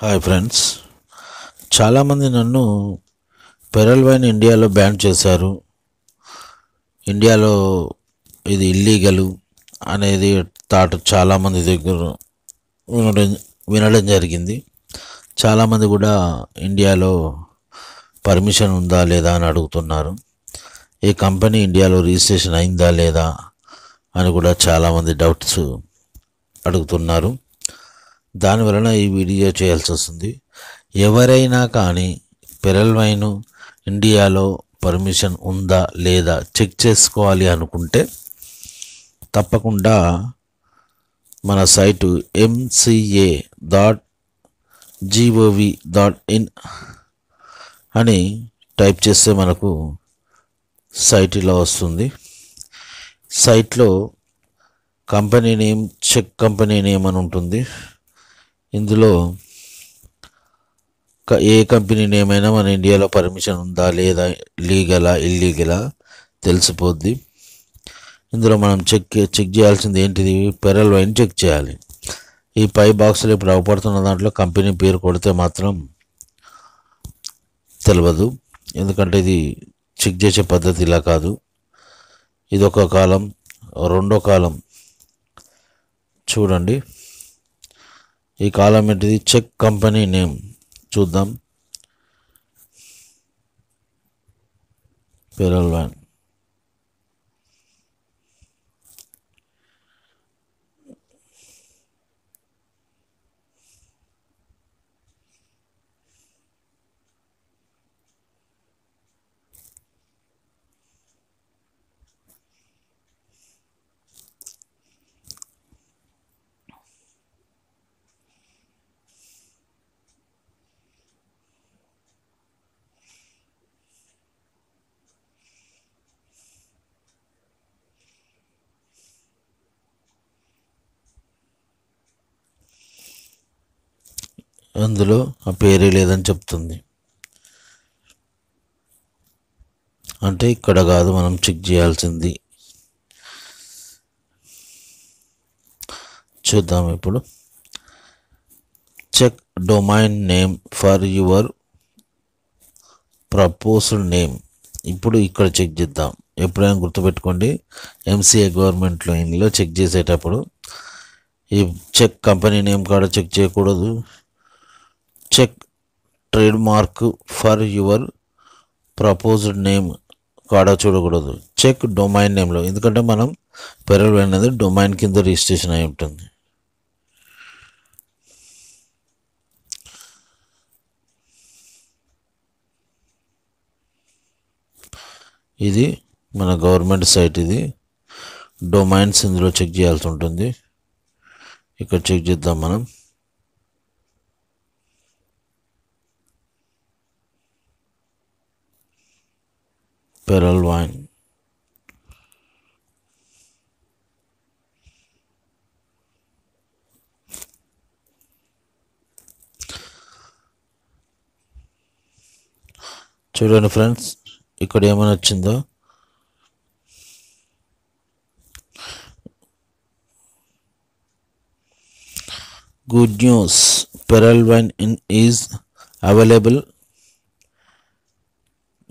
Hi friends చాలామంది నన్ను pearl wine ఇండియాలో బ్యాన్ చేశారు. ఇండియాలో ఇది ఇల్లీగలు అనేది థాట్ చాలామంది దగ్గర వినడం వినడం జరిగింది. చాలామంది కూడా ఇండియాలో పర్మిషన్ ఉందా లేదా అని అడుగుతున్నారు. ఈ కంపెనీ ఇండియాలో రిజిస్ట్రేషన్ అయిందా లేదా అని కూడా చాలామంది డౌట్స్ అడుగుతున్నారు. దానివలన ఈ వీడియో చేయాల్సి వస్తుంది. ఎవరైనా కానీ పెరల్ వైన్ ఇండియాలో పర్మిషన్ ఉందా లేదా చెక్ చేసుకోవాలి అనుకుంటే తప్పకుండా మన site MCA dot gov dot in అని టైప్ చేస్తే మనకు సైట్ ఇలా వస్తుంది. సైట్లో company name check company name అని ఉంటుంది. ఇందులో క- ఏ కంపెనీ నేమైనా మన ఇండియాలో పర్మిషన్ ఉందా లేదా లీగలా ఇల్లీగలా తెలిసిపోద్ది. ఇందులో మనం చెక్ చెక్ చేయాల్సింది ఏంటిది? పెరల్ వైన్ చెక్ చేయాలి. ఈ పై బాక్సులు ఇప్పుడు అవపడుతున్న దాంట్లో కంపెనీ పేరు కొడితే మాత్రం తెలియదు ఎందుకంటే ఇది చెక్ చేసే పద్ధతి ఇలా కాదు. ఇది ఒక కాలం రెండో కాలం. చూడండి. ఈ కాలం ఏంటిది? Check company name. చూద్దాం. పెరల్ వ్యాన్ అందులో ఆ పేరే లేదని చెప్తుంది. అంటే ఇక్కడ కాదు మనం చెక్ చేయాల్సింది. చూద్దాం ఇప్పుడు. Check domain name for your proposal name. ఇప్పుడు ఇక్కడ చెక్ చేద్దాం. ఎప్పుడైనా గుర్తుపెట్టుకోండి ఎంసీఏ గవర్నమెంట్ లైన్లో చెక్ చేసేటప్పుడు ఈ చెక్ కంపెనీ నేమ్ కాడ చెక్ చేయకూడదు. Check trademark for your proposed name కాడ చూడకూడదు. చెక్ డొమైన్ నేమ్లో. ఎందుకంటే మనం పెరల్ అనేది డొమైన్ కింద రిజిస్ట్రేషన్ అయి ఉంటుంది. ఇది మన గవర్నమెంట్ సైట్ ఇది. డొమైన్స్ ఇందులో చెక్ చేయాల్సి ఉంటుంది. ఇక్కడ చెక్ చేద్దాం మనం. పెరల్ వైన్ చూడండి ఫ్రెండ్స్ ఇక్కడ ఏమైనా వచ్చిందో good news pearl wine in is available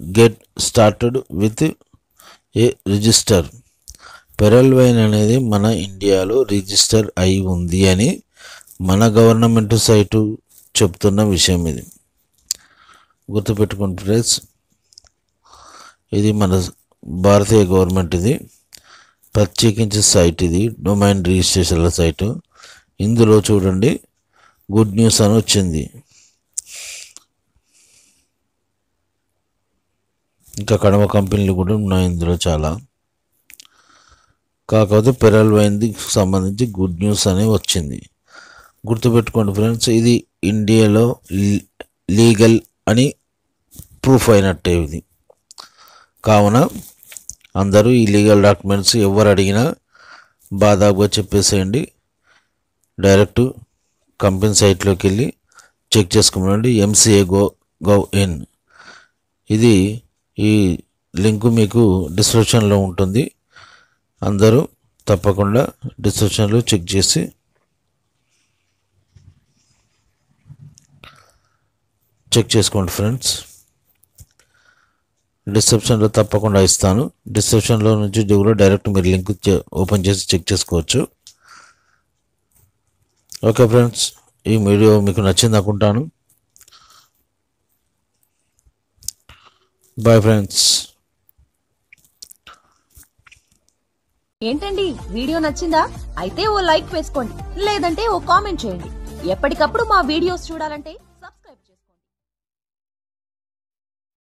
Get started with a register pearl wine అనేది మన ఇండియాలో రిజిస్టర్ అయి ఉంది అని మన గవర్నమెంట్ సైటు చెప్తున్న విషయం ఇది. గుర్తుపెట్టుకోండి ఫ్రెండ్స్ ఇది మన భారతీయ గవర్నమెంట్ ఇది. ప్రత్యేకించి సైట్ ఇది డొమైన్ రిజిస్ట్రేషన్ల సైటు ఇందులో చూడండి గుడ్ న్యూస్ అని వచ్చింది. ఇంకా కడమ కంపెనీలు కూడా ఉన్నాయి ఇందులో చాలా. కాకపోతే పెరల్ వైన్కి సంబంధించి గుడ్ న్యూస్ అనేది వచ్చింది. గుర్తుపెట్టుకోండి ఫ్రెండ్స్ ఇది ఇండియాలో లీ- లీగల్ అని ప్రూఫ్ అయినట్టే ఇది. కావున అందరూ ఈ లీగల్ డాక్యుమెంట్స్ ఎవరు అడిగినా బాదాపుగా చెప్పేసేయండి. డైరెక్ట్ కంపెనీ సైట్లోకి వెళ్ళి చెక్ చేసుకోమండి ఎంసీఏ గో గవ్ ఇన్ ఇది ఈ లింకు మీకు డిస్క్రిప్షన్లో ఉంటుంది. అందరూ తప్పకుండా డిస్క్రిప్షన్లో చెక్ చేసి చెక్ చేసుకోండి ఫ్రెండ్స్. డిస్క్రిప్షన్లో తప్పకుండా ఇస్తాను. డిస్క్రిప్షన్లో నుంచి కూడా డైరెక్ట్ మీరు లింక్ ఓపెన్ చేసి చెక్ చేసుకోవచ్చు. ఓకే ఫ్రెండ్స్ ఈ వీడియో మీకు నచ్చింది అనుకుంటాను. బాయ్ ఫ్రెండ్స్ ఏంటండి? వీడియో నచ్చిందా? అయితే ఓ లైక్ వేసుకోండి. లేదంటే ఓ కామెంట్ చేయండి. ఎప్పటికప్పుడు మా వీడియోస్ చూడాలంటే